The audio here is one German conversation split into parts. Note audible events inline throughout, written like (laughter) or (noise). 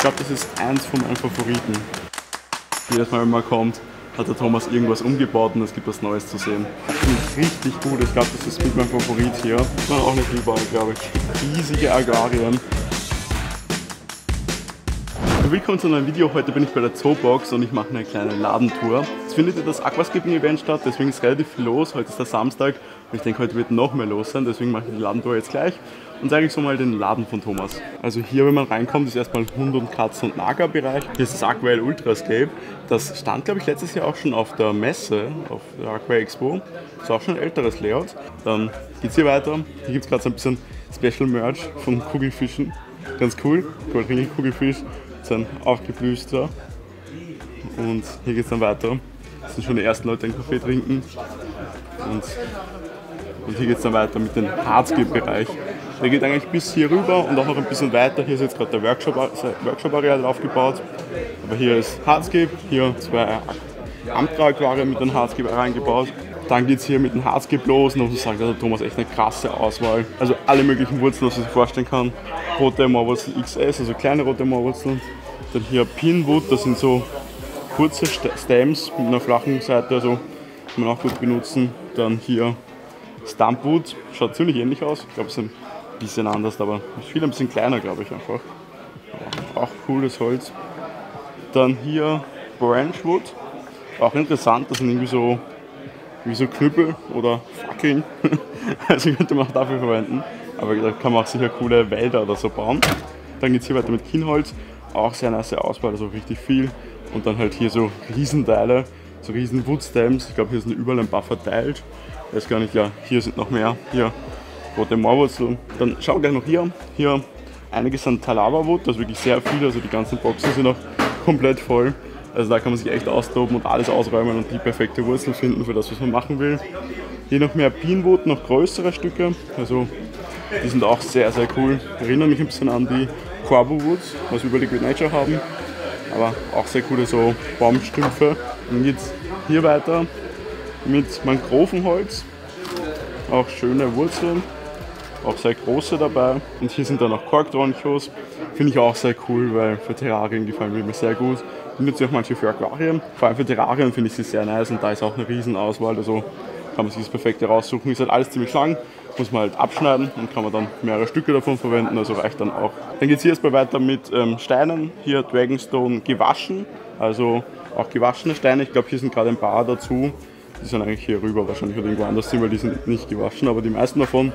glaube, das ist eins von meinen Favoriten. Jedes Mal, wenn man kommt, hat der Thomas irgendwas umgebaut und es gibt was Neues zu sehen. Richtig gut, ich glaube, das ist mit meinem Favorit hier. Das man auch nicht überall, glaube ich. Riesige Agrarien. Willkommen zu einem Video. Heute bin ich bei der Zoobox und ich mache eine kleine Ladentour. Es findet das Aquascaping Event statt, deswegen ist relativ viel los. Heute ist der Samstag und ich denke, heute wird noch mehr los sein, deswegen mache ich die Ladentour jetzt gleich und zeige euch so mal den Laden von Thomas. Also hier, wenn man reinkommt, ist erstmal Hund- und Katzen- und Nagerbereich. Hier ist das Aquail Ultrascape. Das stand, glaube ich, letztes Jahr auch schon auf der Messe, auf der Aquail Expo. Ist auch schon ein älteres Layout. Dann geht es hier weiter. Hier gibt es gerade so ein bisschen Special Merch von Kugelfischen. Ganz cool. Goldringel Kugelfisch sein aufgeblühter. Und hier geht es dann weiter. Das sind schon die ersten Leute, die einen Kaffee trinken. Und, und hier geht es dann weiter mit dem Hardscape-Bereich. Der geht eigentlich bis hier rüber und auch noch ein bisschen weiter. Hier ist jetzt gerade der Workshop-Areal Workshop aufgebaut. Aber hier ist Hardscape, hier zwei Amtra-Aquarien mit dem Hardscape reingebaut. Dann geht es hier mit dem Hardscape los und muss sagen, hat Thomas echt eine krasse Auswahl. Also alle möglichen Wurzeln, was man sich vorstellen kann. Rote Moorwurzel XS, also kleine rote Moorwurzeln. Dann hier Pinwood, das sind so kurze Stems mit einer flachen Seite, also kann man auch gut benutzen. Dann hier Stumpwood, schaut ziemlich ähnlich aus. Ich glaube, es ein bisschen anders, aber viel ein bisschen kleiner, glaube ich einfach. Auch cooles Holz. Dann hier Branchwood, auch interessant, das sind irgendwie so, wie so Knüppel oder Fackeln. (laughs) also könnte man auch dafür verwenden. Aber da kann man auch sicher coole Wälder oder so bauen. Dann geht es hier weiter mit Kienholz. Auch sehr nice Auswahl, also richtig viel. Und dann halt hier so Riesenteile, so riesen Woodstems. Ich glaube, hier sind überall ein paar verteilt. Weiß gar nicht, ja, hier sind noch mehr. Hier rote Moorwurzel. Dann schauen wir gleich noch hier. Hier einiges an Talava Wood, das ist wirklich sehr viel. Also die ganzen Boxen sind auch komplett voll. Also da kann man sich echt austoben und alles ausräumen und die perfekte Wurzel finden für das, was man machen will. Hier noch mehr Pinwood, noch größere Stücke. Also die sind auch sehr, sehr cool. Erinnern mich ein bisschen an die Corbo Woods, was wir über Liquid Nature haben. Aber auch sehr coole so Baumstümpfe. Und jetzt hier weiter mit Mangrovenholz. Auch schöne Wurzeln. Auch sehr große dabei. Und hier sind dann auch Korkdronchos. Finde ich auch sehr cool, weil für Terrarien gefallen mir sehr gut. Benutze auch manche für Aquarien. Vor allem für Terrarien finde ich sie sehr nice und da ist auch eine Riesenauswahl. Also kann man sich das perfekte raussuchen. Ist halt alles ziemlich lang, muss man halt abschneiden und kann man dann mehrere Stücke davon verwenden, also reicht dann auch. Dann geht es hier erstmal weiter mit ähm, Steinen. Hier Dragonstone gewaschen, also auch gewaschene Steine. Ich glaube, hier sind gerade ein paar dazu. Die sind eigentlich hier rüber wahrscheinlich oder irgendwo anders sind, weil die sind nicht gewaschen, aber die meisten davon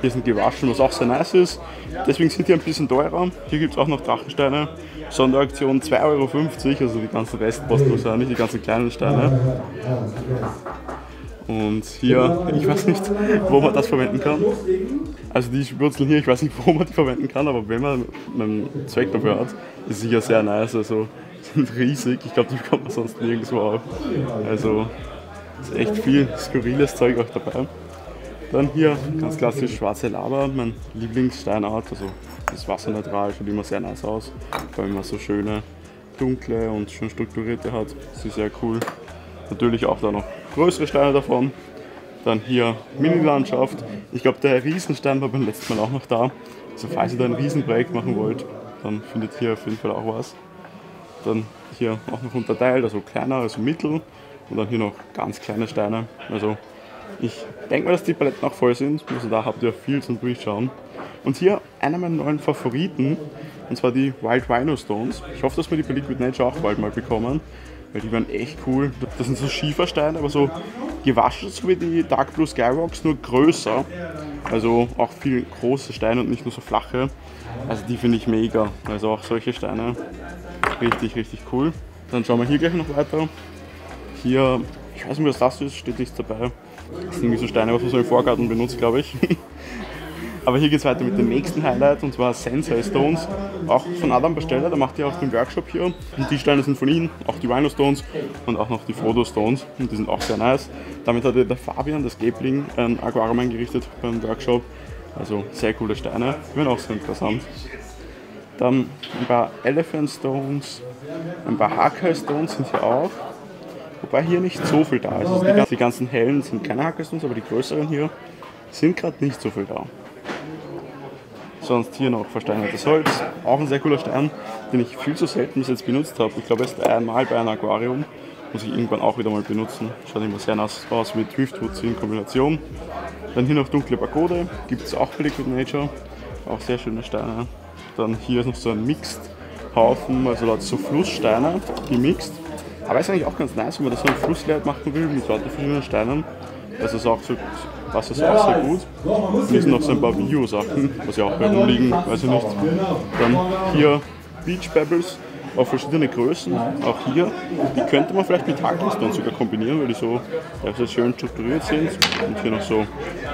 hier sind gewaschen, was auch sehr nice ist. Deswegen sind die ein bisschen teurer. Hier gibt es auch noch Drachensteine. Sonderaktion 2,50 Euro, also die ganzen Restposten wahrscheinlich, die ganzen kleinen Steine. Und hier, ich weiß nicht, wo man das verwenden kann. Also die Wurzeln hier, ich weiß nicht, wo man die verwenden kann, aber wenn man einen Zweck dafür hat, ist sicher sehr nice. Also sind riesig, ich glaube, die bekommt man sonst nirgendwo auf. Also ist echt viel skurriles Zeug auch dabei. Dann hier ganz klassisch schwarze Lava, mein Lieblingssteinart, also das wasserneutral, schaut immer sehr nice aus. Vor allem, wenn man so schöne, dunkle und schön strukturierte hat, das ist sehr cool. Natürlich auch da noch größere Steine davon. Dann hier Mini-Landschaft. Ich glaube, der Riesenstein war beim letzten Mal auch noch da. Also falls ihr da ein Riesenprojekt machen wollt, dann findet ihr auf jeden Fall auch was. Dann hier auch noch unterteilt, also kleiner, also mittel. Und dann hier noch ganz kleine Steine. Also ich denke mal, dass die Paletten auch voll sind. Also da habt ihr viel zum Durchschauen. Und hier einer meiner neuen Favoriten, und zwar die Wild Rhino Stones. Ich hoffe, dass wir die bei Liquid Nature auch bald mal bekommen weil die waren echt cool. Das sind so Schiefersteine, aber so gewaschen, so wie die Dark Blue Skyrocks, nur größer. Also auch viel große Steine und nicht nur so flache. Also die finde ich mega. Also auch solche Steine. Richtig, richtig cool. Dann schauen wir hier gleich noch weiter. Hier, ich weiß nicht, was das ist, steht nichts dabei. Das sind irgendwie so Steine, was man so im Vorgarten benutzt, glaube ich. (laughs) Aber hier geht es weiter mit dem nächsten Highlight und zwar Sensei Stones, auch von Adam Besteller, der macht ja auch den Workshop hier. Und die Steine sind von ihm, auch die Rhino Stones und auch noch die Frodo Stones und die sind auch sehr nice. Damit hatte der Fabian, das Gebling, ein Aquarium eingerichtet beim Workshop. Also sehr coole Steine, die werden auch sehr interessant. Dann ein paar Elephant Stones, ein paar Hakai Stones sind hier auch. Wobei hier nicht so viel da ist. Also die, ganzen hellen sind keine Hakai Stones, aber die größeren hier sind gerade nicht so viel da. Sonst hier noch versteinertes Holz, auch ein sehr cooler Stein, den ich viel zu selten bis jetzt benutzt habe. Ich glaube erst einmal bei einem Aquarium, muss ich irgendwann auch wieder mal benutzen. Schaut immer sehr nass aus mit Driftwood in Kombination. Dann hier noch dunkle Pagode, gibt es auch bei Liquid Nature, auch sehr schöne Steine. Dann hier ist noch so ein Mixed Haufen, also lauter so Flusssteine gemixt. Aber ist eigentlich auch ganz nice, wenn man das so ein Flusslayout machen will mit lauter verschiedenen Steinen. Das ist auch so, das auch sehr gut. Hier sind noch so ein paar Video-Sachen, was ja auch bei rumliegen, weiß ich nicht. Dann hier Beach Pebbles, auf verschiedene Größen, auch hier. Die könnte man vielleicht mit Hackelstone sogar kombinieren, weil die so, so schön strukturiert sind. Und hier noch so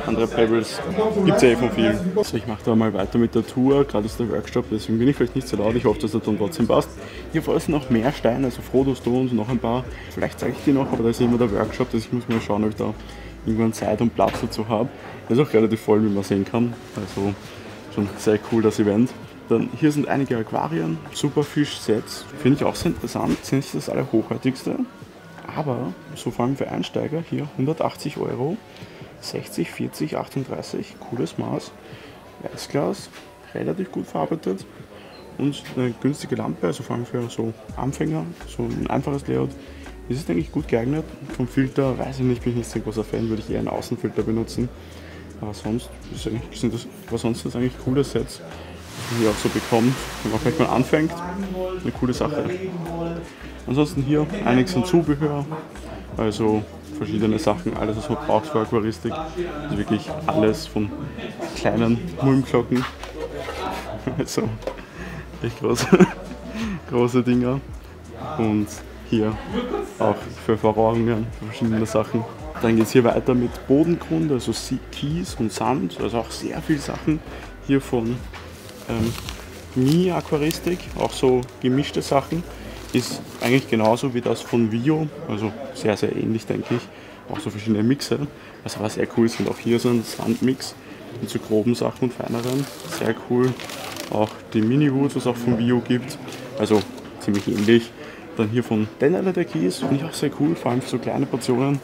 andere Pebbles. Gibt es ja eh von vielen. Also ich mache da mal weiter mit der Tour, gerade ist der Workshop, deswegen bin ich vielleicht nicht so laut. Ich hoffe, dass der Ton trotzdem passt. Hier vorne sind noch mehr Steine, also Frodo Stones, noch ein paar. Vielleicht zeige ich die noch, aber da ist immer der Workshop, also ich muss mal schauen, ob ich da irgendwann Zeit und Platz dazu habe. Das ist auch relativ voll, wie man sehen kann. Also schon sehr cool das Event. Dann hier sind einige Aquarien, Superfish-Sets. Finde ich auch sehr interessant, sind nicht das aller hochwertigste. Aber so vor allem für Einsteiger hier 180 Euro, 60, 40, 38, cooles Maß. Weißglas, relativ gut verarbeitet und eine günstige Lampe, also vor allem für so Anfänger, so ein einfaches Layout. Ist es eigentlich gut geeignet. Vom Filter weiß ich nicht, bin ich nicht so ein großer Fan, würde ich eher einen Außenfilter benutzen. Aber sonst sind das, was sonst sind das eigentlich coole Sets hier auch so bekommt, wenn man vielleicht mal anfängt. Eine coole Sache. Ansonsten hier einiges an Zubehör, also verschiedene Sachen, alles was man braucht für Aquaristik. Also wirklich alles von kleinen Mulmglocken, (laughs) also echt große, (laughs) große Dinger. Und hier auch für Verrohrungen, für verschiedene Sachen. Dann geht es hier weiter mit Bodengrund, also Kies und Sand, also auch sehr viele Sachen hier von ähm, Mini-Aquaristik, auch so gemischte Sachen, ist eigentlich genauso wie das von Vio, also sehr, sehr ähnlich, denke ich. Auch so verschiedene Mixer. Was sehr cool ist, sind auch hier so ein Sandmix mit so groben Sachen und feineren. Sehr cool. Auch die Mini-Woods, was es auch von Vio gibt. Also ziemlich ähnlich. Dann hier von Dennerle der Kies, finde ich auch sehr cool, vor allem für so kleine Portionen.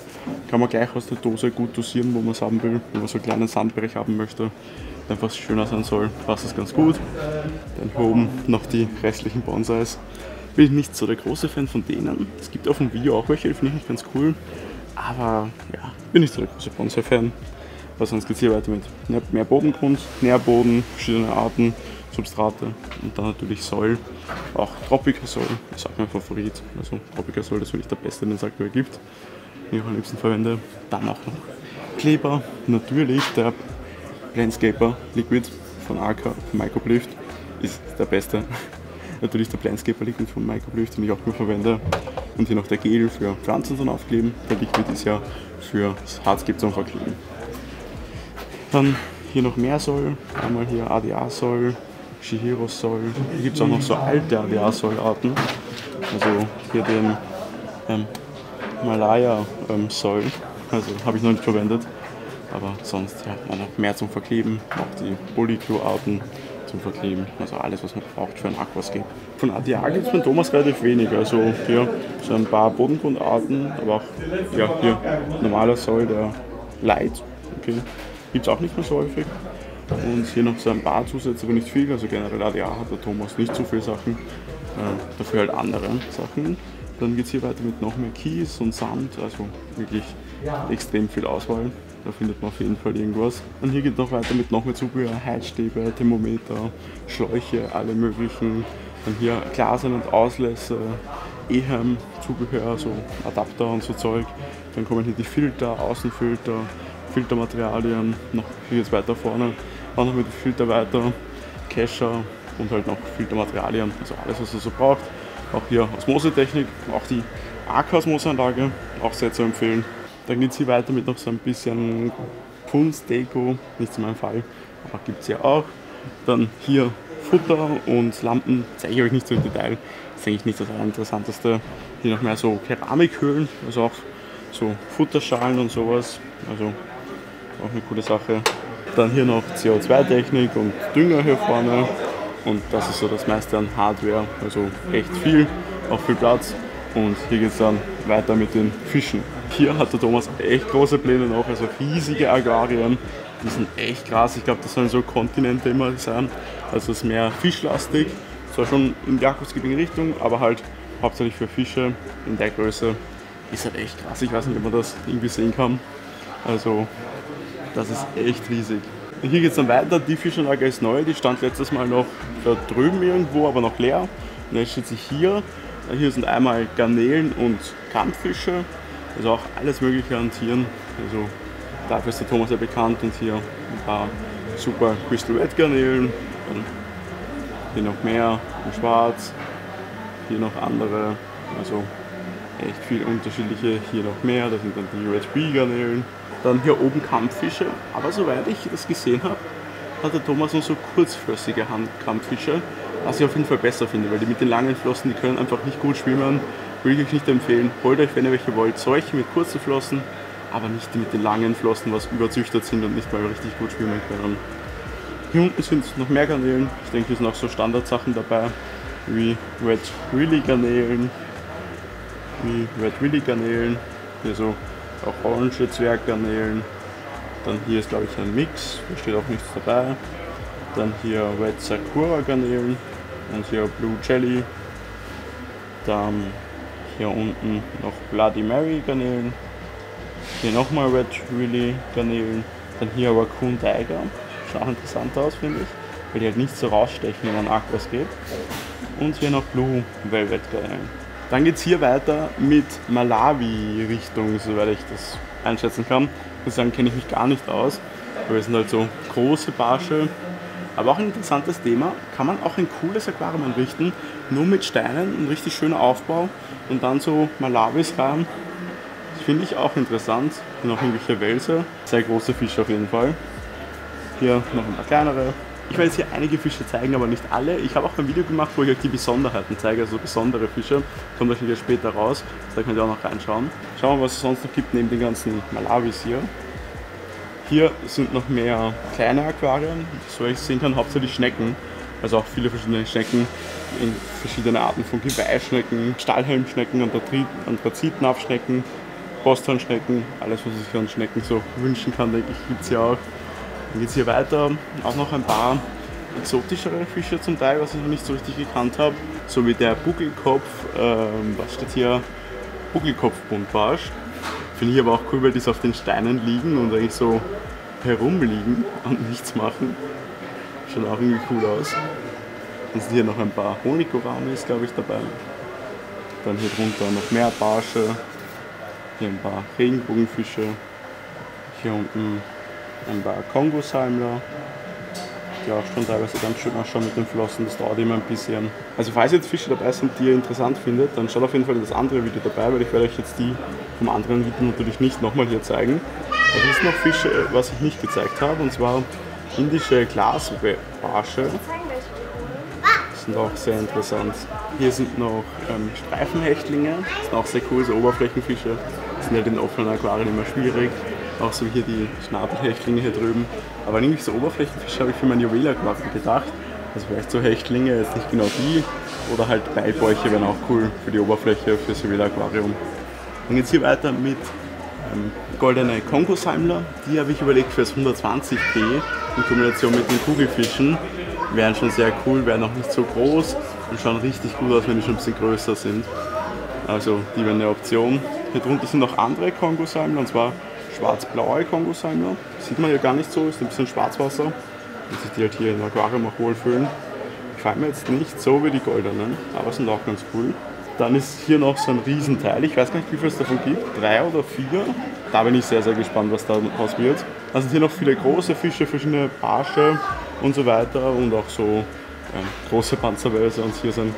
Kann man gleich aus der Dose gut dosieren, wo man es haben will, wenn man so einen kleinen Sandbereich haben möchte einfach schöner sein soll, passt das ganz gut. Dann hier oben noch die restlichen Bonsais. Bin ich nicht so der große Fan von denen. Es gibt auf dem Video auch welche, die finde ich nicht ganz cool. Aber ja, bin nicht so der große Bonsai-Fan. Aber sonst geht es hier weiter mit mehr Bodengrund, Nährboden, verschiedene Arten, Substrate und dann natürlich Soll. Auch Tropica-Soll ist auch mein Favorit. Also Tropica-Soll, das finde ich der beste, den es aktuell gibt. Den ich am liebsten verwende. Dann auch noch Kleber, natürlich der Planescaper Liquid von AK, von Microplift, ist der beste. (laughs) Natürlich der Planescaper Liquid von Microplift, den ich auch nur verwende. Und hier noch der Gel für Pflanzen zum Aufkleben. Der Liquid ist ja für Hardscape zum Verkleben. Dann hier noch mehr Soll, einmal hier ADA-Soll, Shihiro-Soll. Hier gibt es auch noch so alte ADA-Soll-Arten. Also hier den ähm, Malaya-Soll, also habe ich noch nicht verwendet. Aber sonst ja, man noch mehr zum Verkleben, auch die Polyclo-Arten zum Verkleben, also alles, was man braucht für ein Aquascape. Von ADA gibt es von Thomas relativ wenig, also hier so ein paar Bodengrundarten, aber auch ja, hier normaler Soll, der Light, okay, gibt es auch nicht mehr so häufig. Und hier noch so ein paar Zusätze, aber nicht viel, also generell ADA hat der Thomas nicht so viele Sachen, äh, dafür halt andere Sachen. Dann geht es hier weiter mit noch mehr Kies und Sand, also wirklich extrem viel Auswahl. Da findet man auf jeden Fall irgendwas. Und hier geht es noch weiter mit noch mehr Zubehör, Heizstäbe, Thermometer, Schläuche, alle möglichen. Dann hier Glasen und Auslässe, Eheim, Zubehör, so Adapter und so Zeug. Dann kommen hier die Filter, Außenfilter, Filtermaterialien. Noch hier jetzt weiter vorne, auch noch mit Filter weiter, Kescher und halt noch Filtermaterialien, also alles was er so braucht. Auch hier Osmosetechnik, auch die AK-Osmoseanlage, auch sehr zu empfehlen. Dann geht es hier weiter mit noch so ein bisschen Kunstdeko, nicht zu meinem Fall, aber gibt es ja auch. Dann hier Futter und Lampen, zeige ich euch nicht so im Detail, das ist eigentlich nicht das Interessanteste. Hier noch mehr so Keramikhöhlen, also auch so Futterschalen und sowas, also auch eine coole Sache. Dann hier noch CO2-Technik und Dünger hier vorne und das ist so das meiste an Hardware, also echt viel, auch viel Platz. Und hier geht es dann weiter mit den Fischen. Hier hat der Thomas echt große Pläne noch, also riesige Agrarien. Die sind echt krass. Ich glaube, das sollen so Kontinente immer sein. Also es ist mehr fischlastig. Zwar schon in die Jakobsgebirge-Richtung, aber halt hauptsächlich für Fische in der Größe. Ist halt echt krass. Ich weiß nicht, ob man das irgendwie sehen kann. Also, das ist echt riesig. Hier geht es dann weiter. Die Fischanlage ist neu. Die stand letztes Mal noch da drüben irgendwo, aber noch leer. Und jetzt steht sie hier. Hier sind einmal Garnelen und Kampffische. Also auch alles Mögliche an Tieren. Also dafür ist der Thomas ja bekannt. Und hier ein paar super Crystal Red Garnelen. Dann hier noch mehr in Schwarz. Hier noch andere. Also echt viele unterschiedliche. Hier noch mehr. Das sind dann die Red Bee Garnelen. Dann hier oben Kampffische. Aber soweit ich das gesehen habe, hat der Thomas nur so kurzflüssige Kampffische. Was ich auf jeden Fall besser finde, weil die mit den langen Flossen, die können einfach nicht gut schwimmen. Würde ich euch nicht empfehlen. Holt euch, wenn ihr welche wollt, solche mit kurzen Flossen, aber nicht die mit den langen Flossen, was überzüchtet sind und nicht mal richtig gut schwimmen können. Hier unten sind noch mehr Garnelen. Ich denke, hier sind auch so Standardsachen dabei, wie Red Willy Garnelen, wie Red Willy Garnelen, hier so auch orange Zwerggarnelen. Dann hier ist glaube ich ein Mix, da steht auch nichts dabei. Dann hier Red Sakura Garnelen und hier Blue Jelly. Dann hier unten noch Bloody Mary Garnelen. Hier nochmal Red Willy Garnelen. Dann hier Raccoon Tiger. Schaut interessant aus, finde ich. Weil die halt nicht so rausstechen, wenn man Aquas geht. Und hier noch Blue Velvet Garnelen. Dann geht es hier weiter mit Malawi-Richtung, soweit ich das einschätzen kann. Ich muss sagen, kenne ich mich gar nicht aus. Aber es sind halt so große Barsche. Aber auch ein interessantes Thema. Kann man auch ein cooles Aquarium einrichten, nur mit Steinen, ein richtig schöner Aufbau und dann so Malawis rein. Das finde ich auch interessant. Hier noch irgendwelche Wälse. Sehr große Fische auf jeden Fall. Hier noch ein paar kleinere. Ich werde jetzt hier einige Fische zeigen, aber nicht alle. Ich habe auch ein Video gemacht, wo ich euch die Besonderheiten zeige, also besondere Fische. Kommt wahrscheinlich später raus, da könnt ihr auch noch reinschauen. Schauen wir, was es sonst noch gibt neben den ganzen Malawis hier. Hier sind noch mehr kleine Aquarien, so ich sehen kann, hauptsächlich Schnecken. Also auch viele verschiedene Schnecken in verschiedene Arten von Geweihschnecken, Stahlhelmschnecken, Anthrazitnapfschnecken, Posthornschnecken, alles was sich an Schnecken so wünschen kann, denke ich, gibt es ja auch. Dann geht es hier weiter, auch noch ein paar exotischere Fische zum Teil, was ich noch nicht so richtig gekannt habe. So wie der Buckelkopf, ähm, was steht hier? Buckelkopf-Buntbarsch. Finde ich aber auch cool, weil die so auf den Steinen liegen und eigentlich so herumliegen und (laughs) nichts machen. Schaut auch irgendwie cool aus. Dann sind hier noch ein paar Honiggoramis, glaube ich, dabei. Dann hier drunter noch mehr Barsche. Hier ein paar Regenbogenfische. Hier unten ein paar Kongosalmler, die auch schon teilweise ganz schön ausschauen mit den Flossen, das dauert immer ein bisschen. Also falls jetzt Fische dabei sind, die ihr interessant findet, dann schaut auf jeden Fall das andere Video dabei, weil ich werde euch jetzt die vom anderen Video natürlich nicht nochmal hier zeigen. Es ist noch Fische, was ich nicht gezeigt habe, und zwar indische Glasbarsche. Das sind auch sehr interessant. Hier sind noch ähm, Streifenhechtlinge, das sind auch sehr cool, so Oberflächenfische. Sind halt in offenen Aquarien immer schwierig. Auch so hier die Schnabelhechtlinge hier drüben. Aber eigentlich so Oberflächenfische habe ich für mein Juwelaquarium gedacht. Also vielleicht so Hechtlinge, jetzt nicht genau die. Oder halt Beibäuche wären auch cool für die Oberfläche, für das Juwelaquarium. Dann geht es hier weiter mit ähm, goldene Kongosalmler. Die habe ich überlegt für das 120p in Kombination mit den Kugelfischen. Wären schon sehr cool, wären auch nicht so groß und schauen richtig gut aus, wenn die schon ein bisschen größer sind. Also die wären eine Option. Hier drunter sind noch andere Kongosalmler und zwar schwarz-blaue Kongosalmler. Sieht man ja gar nicht so, ist ein bisschen Schwarzwasser. Und sich die halt hier im Aquarium auch wohlfühlen. Gefallen mir jetzt nicht so wie die goldenen, aber sind auch ganz cool. Dann ist hier noch so ein Riesenteil. Ich weiß gar nicht, wie viel es davon gibt. Drei oder vier. Da bin ich sehr, sehr gespannt, was da raus wird. Da sind hier noch viele große Fische, verschiedene Barsche und so weiter. Und auch so ähm, große Panzerwälse. Und hier so ein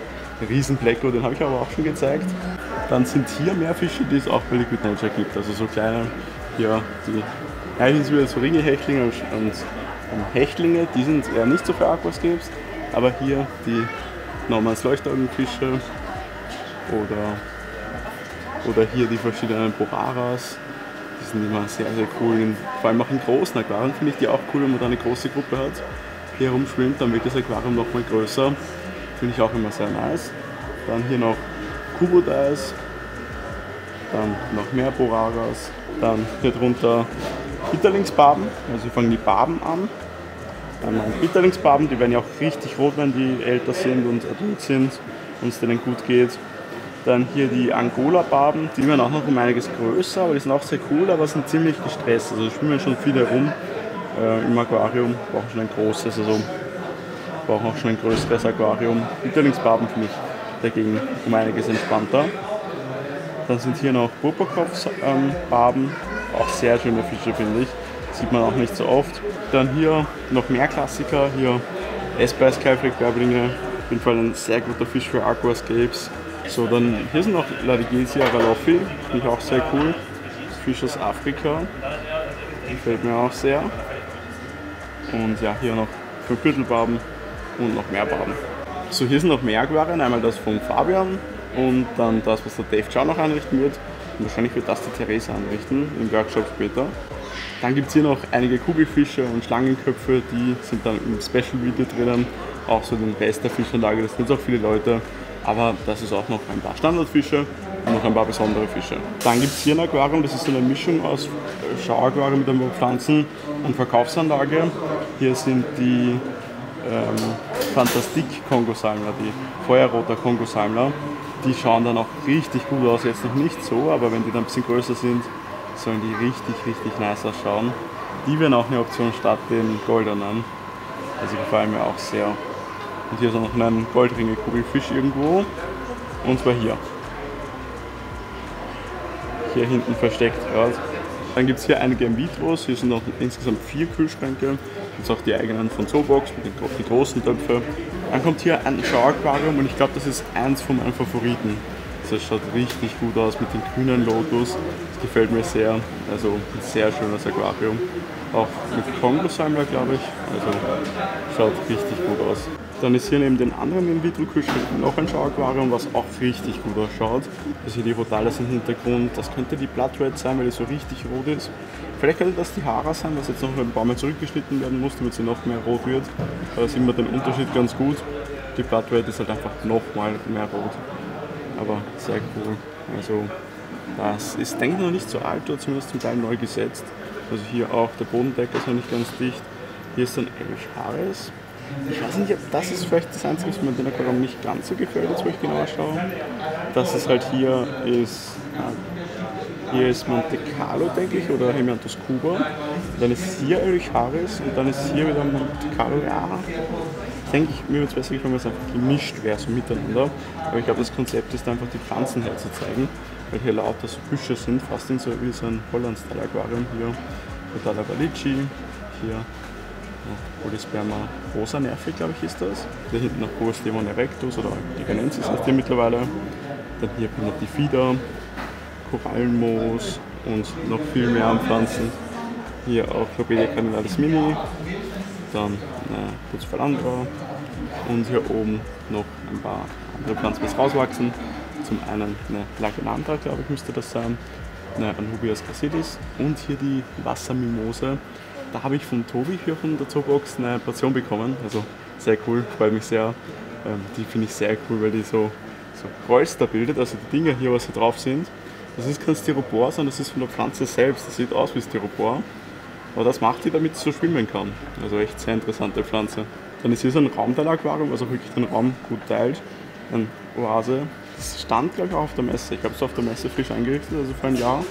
Riesenblecko, den habe ich aber auch schon gezeigt. Dann sind hier mehr Fische, die es auch bei Liquid Nature gibt. Also so kleine, hier die, ja, hier sind wieder so Ringelhechtlinge und, und, Hechtlinge. Die sind eher nicht so für Aquascapes. Aber hier die normalen Leuchtaugenfische oder, oder hier die verschiedenen Boraras. Die sind immer sehr, sehr cool. Vor allem auch in großen Aquarien finde ich die auch cool, wenn man da eine große Gruppe hat, die herumschwimmt, dann wird das Aquarium nochmal größer. Finde ich auch immer sehr nice. Dann hier noch Kubodais. Dann noch mehr Boragas, dann hier drunter Bitterlingsbarben, also wir fangen die Barben an. Einmal Bitterlingsbarben, die werden ja auch richtig rot, wenn die älter sind und adult sind und es denen gut geht. Dann hier die Angola-Barben, die werden auch noch um einiges größer, aber die sind auch sehr cool, aber sind ziemlich gestresst. Also schwimmen schon viele rum äh, im Aquarium, brauchen schon ein großes, also brauchen auch schon ein größeres Aquarium. Bitterlingsbarben finde ich dagegen um einiges entspannter. Dann sind hier noch Purpurkopf-Barben, ähm, auch sehr schöne Fische finde ich, sieht man auch nicht so oft. Dann hier noch mehr Klassiker, hier Espreis Keilfleck-Werblinge, auf jeden Fall ein sehr guter Fisch für Aquascapes. So, dann hier sind noch Lavigesia Raloffi, finde ich auch sehr cool. Fisch aus Afrika, gefällt mir auch sehr. Und ja, hier noch fünf Viertelbarben und noch mehr Barben. So, hier sind noch mehr Aquarien, einmal das von Fabian und dann das, was der Dave Chow noch einrichten wird. Und wahrscheinlich wird das die Therese anrichten im Workshop später. Dann gibt es hier noch einige Kugelfische und Schlangenköpfe, die sind dann im Special-Video drinnen. Auch so den Rest der Fischanlage, das sind auch viele Leute. Aber das ist auch noch ein paar Standardfische und noch ein paar besondere Fische. Dann gibt es hier ein Aquarium, das ist so eine Mischung aus Schauaquarium mit ein paar Pflanzen und Verkaufsanlage. Hier sind die ähm, Fantastik Kongosalmler, die Feuerroter Kongosalmler. Die schauen dann auch richtig gut aus, jetzt noch nicht so, aber wenn die dann ein bisschen größer sind, sollen die richtig, richtig nice ausschauen. Die wären auch eine Option statt den goldenen. Also gefallen mir auch sehr. Und hier ist auch noch ein Goldringe-Kugelfisch irgendwo. Und zwar hier. Hier hinten versteckt gerade. Dann gibt es hier einige in Vitros. Hier sind noch insgesamt vier Kühlschränke. Jetzt auch die eigenen von Zoobox mit den, großen Töpfe. Dann kommt hier ein Schauaquarium und ich glaube, das ist eins von meinen Favoriten. Das schaut richtig gut aus mit dem grünen Lotus. Das gefällt mir sehr. Also ein sehr schönes Aquarium. Auch mit Kongo-Sammler, glaube ich. Also schaut richtig gut aus. Dann ist hier neben den anderen In-vitro-Kühlschränken noch ein Schauaquarium, was auch richtig gut ausschaut. Das hier die Rotales im Hintergrund. Das könnte die Blood Red sein, weil die so richtig rot ist. Vielleicht könnte das die Hara sein, was jetzt noch ein paar Mal zurückgeschnitten werden muss, damit sie noch mehr rot wird. Da sieht man den Unterschied ganz gut. Die Blood Red ist halt einfach noch mal mehr rot. Aber sehr cool. Also das ist, denke ich, noch nicht so alt oder zumindest zum Teil neu gesetzt. Also hier auch der Bodendecker ist noch nicht ganz dicht. Hier ist dann Erich Harris. Ich weiß nicht, das ist vielleicht das Einzige, was mir den Aquarium nicht ganz so gefällt, jetzt wo ich genauer schaue. Das ist halt hier ist, äh, hier ist Monte Carlo, denke ich, oder Hemianthus Cuba. Dann ist hier Erich Harris und dann ist hier wieder Monte Carlo. Ja, ich denke, mir würde es besser gefallen, wenn es einfach gemischt wäre, so miteinander. Aber ich glaube, das Konzept ist einfach die Pflanzen herzuzeigen, weil hier lauter so Büsche sind, fast in so wie so ein Holland-Style-Aquarium hier. Rotala Valici, hier Polysperma rosa nervig, glaube ich, ist das. Hier hinten noch Polystemon erectus oder Giganensis heißt hier mittlerweile. Dann hier noch die Fieder, Korallenmoos und noch viel mehr an Pflanzen. Hier auch Lobelia cardinalis mini, dann eine Putzphalandra und hier oben noch ein paar andere Pflanzen, die rauswachsen. Zum einen eine Lagenandra, glaube ich, müsste das sein, eine Anhubias cassidis und hier die Wassermimose da habe ich von Tobi hier von der Zoobox eine Portion bekommen. Also sehr cool, freut mich sehr. Ähm, die finde ich sehr cool, weil die so, so Polster bildet. Also die Dinger hier, was hier drauf sind, das ist kein Styropor, sondern das ist von der Pflanze selbst. Das sieht aus wie Styropor. Aber das macht die, damit sie so schwimmen kann. Also echt sehr interessante Pflanze. Dann ist hier so ein Raumteilaquarium, auch wirklich den Raum gut teilt. Ein Oase. Das stand, glaube ich, auch auf der Messe. Ich habe es auf der Messe frisch eingerichtet, also vor einem Jahr.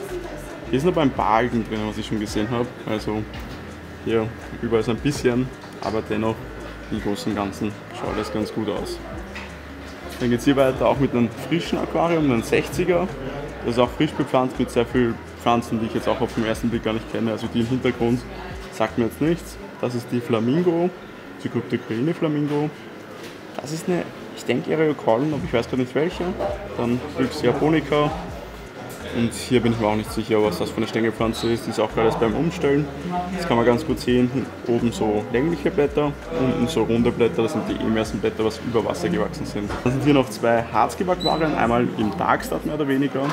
Hier sind aber ein paar Algen drin, was ich schon gesehen habe. Also hier überall so ein bisschen, aber dennoch im Großen und Ganzen schaut das ganz gut aus. Dann geht es hier weiter auch mit einem frischen Aquarium, einem 60er. Das ist auch frisch bepflanzt mit sehr vielen Pflanzen, die ich jetzt auch auf den ersten Blick gar nicht kenne. Also die im Hintergrund sagt mir jetzt nichts. Das ist die Flamingo, die Kryptokoine Flamingo. Das ist eine, ich denke Aerocolon, aber ich weiß gar nicht welche. Dann Phyllis Japonica, und hier bin ich mir auch nicht sicher, was das für eine Stängelpflanze ist. Die ist auch gerade beim Umstellen. Das kann man ganz gut sehen. Oben so längliche Blätter, unten so runde Blätter. Das sind die Emersenblätter, was über Wasser gewachsen sind. Dann sind hier noch zwei Harzgebackwarien. Einmal im Darkstart mehr oder weniger.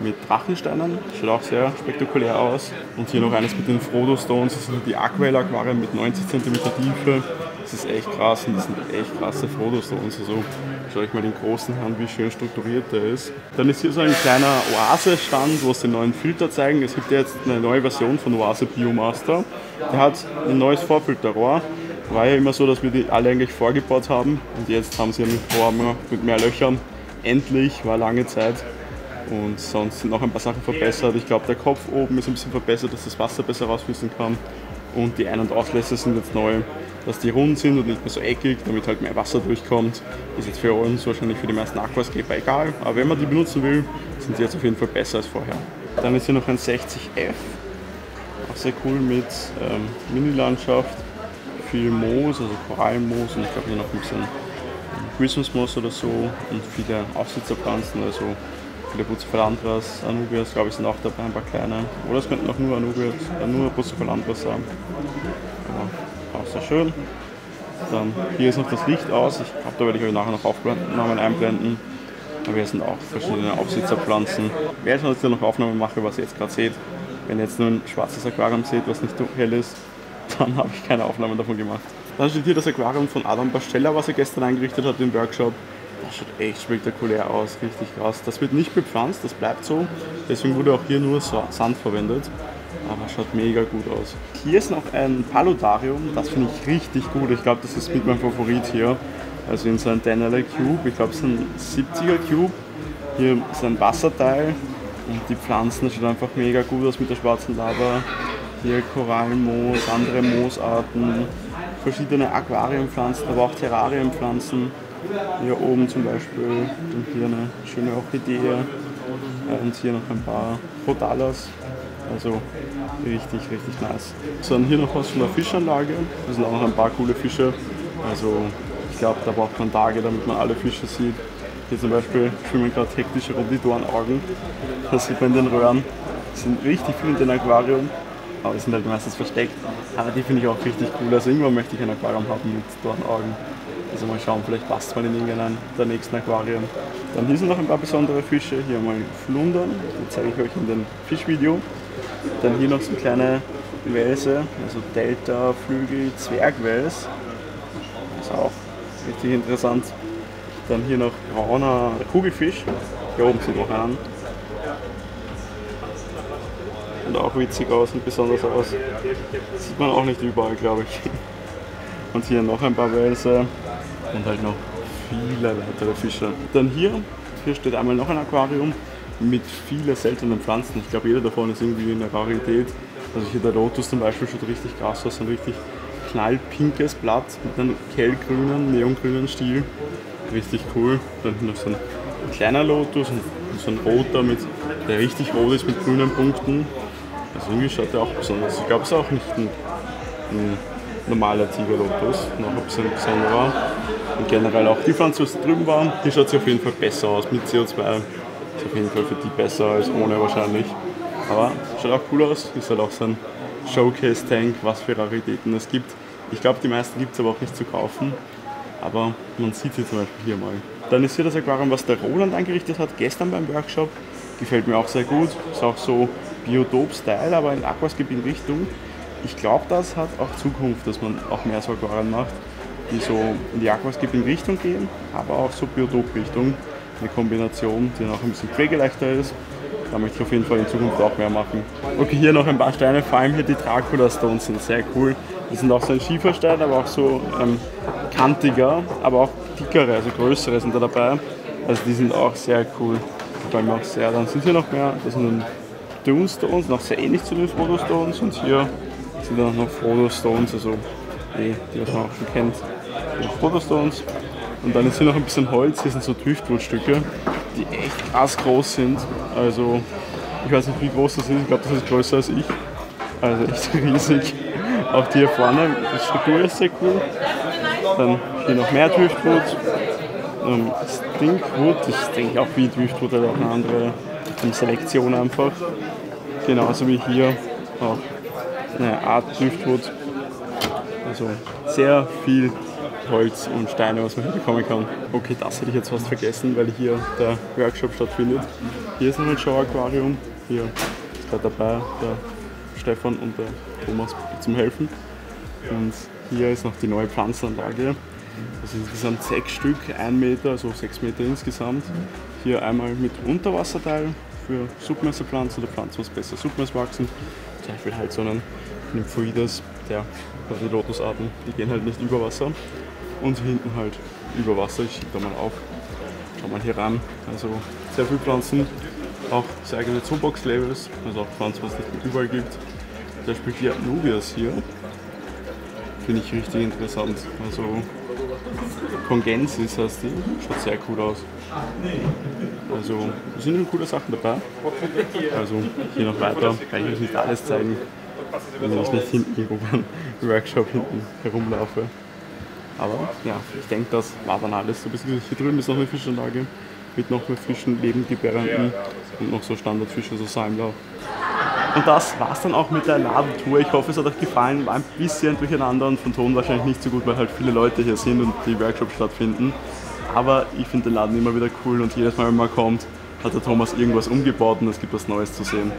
Mit Drachensteinen. Schaut auch sehr spektakulär aus. Und hier noch eines mit den Frodo Stones. Das sind die Aquail Aquarien mit 90 cm Tiefe. Das ist echt krass und das sind echt krasse Frodo Stones. Also schaut euch mal den großen an, wie schön strukturiert der ist. Dann ist hier so ein kleiner Oase-Stand, wo es den neuen Filter zeigen. Es gibt jetzt eine neue Version von Oase Biomaster. Der hat ein neues Vorfilterrohr. War ja immer so, dass wir die alle eigentlich vorgebaut haben und jetzt haben sie einen Rohr mit mehr Löchern. Endlich, war lange Zeit und sonst sind noch ein paar Sachen verbessert. Ich glaube, der Kopf oben ist ein bisschen verbessert, dass das Wasser besser rausfließen kann. Und die Ein- und Auslässe sind jetzt neu, dass die rund sind und nicht mehr so eckig, damit halt mehr Wasser durchkommt. Ist jetzt für uns wahrscheinlich für die meisten Aquascaper egal, aber wenn man die benutzen will, sind die jetzt auf jeden Fall besser als vorher. Dann ist hier noch ein 60F, auch sehr cool mit ähm, Mini-Landschaft, viel Moos, also Korallenmoos und ich glaube hier noch ein bisschen Christmas Moss oder so und viele Aufsitzerpflanzen, also viele Bucephalantras, Anubias, glaube ich, sind auch dabei, ein paar kleine. Oder es könnten auch nur Anubias, äh, nur Bucephalantras sein. Aber auch sehr schön. Dann hier ist noch das Licht aus. Ich glaube, da werde ich euch nachher noch Aufnahmen einblenden. Aber hier sind auch verschiedene Aufsitzerpflanzen. Wer schon jetzt noch Aufnahmen mache, was ihr jetzt gerade seht, wenn ihr jetzt nur ein schwarzes Aquarium seht, was nicht hell ist, dann habe ich keine Aufnahmen davon gemacht. Dann steht hier das Aquarium von Adam Bastella, was er gestern eingerichtet hat im Workshop. Das schaut echt spektakulär aus, richtig krass. Das wird nicht bepflanzt, das bleibt so. Deswegen wurde auch hier nur Sand verwendet. Aber schaut mega gut aus. Hier ist noch ein Paludarium, das finde ich richtig gut. Ich glaube, das ist mit meinem Favorit hier. Also in so einem Dennerle Cube, ich glaube es ist ein 70er Cube. Hier ist ein Wasserteil und die Pflanzen schaut einfach mega gut aus mit der schwarzen Lava. Hier Korallenmoos, andere Moosarten, verschiedene Aquariumpflanzen, aber auch Terrariumpflanzen. Hier oben zum Beispiel und hier eine schöne Orchidee und hier noch ein paar Podalas. Also richtig, richtig nice. So, dann hier noch was von der Fischanlage. Da sind auch noch ein paar coole Fische. Also ich glaube, da braucht man Tage, damit man alle Fische sieht. Hier zum Beispiel schwimmen gerade hektische Ronditorenaugen. Das sieht man in den Röhren. Es sind richtig viele in den Aquarium, aber die sind halt meistens versteckt. Aber die finde ich auch richtig cool. Also irgendwann möchte ich ein Aquarium haben mit Dornaugen. Also mal schauen, vielleicht passt mal in irgendeinen der nächsten Aquarien. Dann hier sind noch ein paar besondere Fische. Hier mal Flundern, die zeige ich euch in dem Fischvideo. Dann hier noch so kleine Welse, also Delta, Flügel, Zwergwels. Ist auch richtig interessant. Dann hier noch brauner Kugelfisch. Hier oben sieht noch einen. Und auch witzig aus und besonders aus. Das sieht man auch nicht überall, glaube ich. (laughs) Und hier noch ein paar Welse und halt noch viele weitere Fische. Dann hier, hier steht einmal noch ein Aquarium mit vielen seltenen Pflanzen. Ich glaube, jeder davon ist irgendwie eine Rarität. Also hier der Lotus zum Beispiel schaut richtig krass aus, ein richtig knallpinkes Blatt mit einem hellgrünen, neongrünen Stiel. Richtig cool. Dann noch so ein kleiner Lotus und so ein roter, mit, der richtig rot ist mit grünen Punkten. Also irgendwie schaut der auch besonders. Ich glaube, es ist auch nicht ein, ein normaler Tigerlotus, noch ein bisschen besonderer. Und generell auch die was drüben war, die schaut sich auf jeden Fall besser aus mit CO2. Ist auf jeden Fall für die besser als ohne wahrscheinlich. Aber schaut auch cool aus. Ist halt auch so ein Showcase-Tank, was für Raritäten es gibt. Ich glaube, die meisten gibt es aber auch nicht zu kaufen. Aber man sieht sie zum Beispiel hier mal. Dann ist hier das Aquarium, was der Roland eingerichtet hat, gestern beim Workshop. Gefällt mir auch sehr gut. Ist auch so Biotop-Style, aber in Aquascape-Richtung. Ich glaube, das hat auch Zukunft, dass man auch mehr so Aquarien macht, die so in die Aquascape-Richtung gehen, aber auch so Biotop-Richtung. Eine Kombination, die dann auch ein bisschen pflegeleichter ist. Da möchte ich auf jeden Fall in Zukunft auch mehr machen. Okay, hier noch ein paar Steine, vor allem hier die Dracula Stones sind sehr cool. Die sind auch so ein Schieferstein, aber auch so ähm, kantiger, aber auch dickere, also größere sind da dabei. Also die sind auch sehr cool. Gefallen mir auch sehr. Dann sind hier noch mehr, das sind Dune Stones, noch sehr ähnlich zu den Frodo Stones. Und hier sind dann noch Frodo Stones, also die, die was man auch schon kennt. Die Frodo Stones. Und dann ist hier noch ein bisschen Holz, hier sind so Driftwood-Stücke, die echt krass groß sind. Also ich weiß nicht wie groß das ist, ich glaube das ist größer als ich. Also echt (laughs) riesig. Auch die hier vorne, die Struktur ist sehr cool. Dann hier noch mehr Driftwood. Ähm, Stinkwood, das ist denke ich auch wie Driftwood, halt auch eine andere Selektion einfach. Genauso wie hier auch eine Art Driftwood. Also sehr viel Holz und Steine, was man hier bekommen kann. Okay, das hätte ich jetzt fast vergessen, weil hier der Workshop stattfindet. Hier ist noch ein Show-Aquarium. Hier ist gerade dabei der Stefan und der Thomas zum Helfen. Und hier ist noch die neue Pflanzenanlage. Das sind insgesamt sechs Stück, ein Meter, also sechs Meter insgesamt. Hier einmal mit Unterwasserteil für Submerserpflanzen oder Pflanzen, was besser submers wachsen. Zum Beispiel halt so einen Nymphoides, der, die Lotusarten, die gehen halt nicht über Wasser. Und hinten halt über Wasser, ich schiebe da mal auf. Schau mal hier ran. Also sehr viele Pflanzen, auch sehr eigene Zoobox-Labels, also auch Pflanzen, was es nicht überall gibt. Zum Beispiel die Nubias hier, finde ich richtig interessant. Also Congensis heißt die, schaut sehr cool aus. Also sind schon coole Sachen dabei. Also hier noch weiter, kann ich euch nicht alles zeigen, wenn ich nicht hinten irgendwo beim Workshop hinten herumlaufe. Aber ja, ich denke, das war dann alles. So bisschen hier drüben ist noch eine Fischanlage mit noch mehr Fischen, Lebendgebärenden und noch so Standardfische, so Salmlau. Und das war's dann auch mit der Ladentour. Ich hoffe, es hat euch gefallen. War ein bisschen durcheinander und von Ton wahrscheinlich nicht so gut, weil halt viele Leute hier sind und die Workshops stattfinden. Aber ich finde den Laden immer wieder cool und jedes Mal, wenn man kommt, hat der Thomas irgendwas umgebaut und es gibt was Neues zu sehen.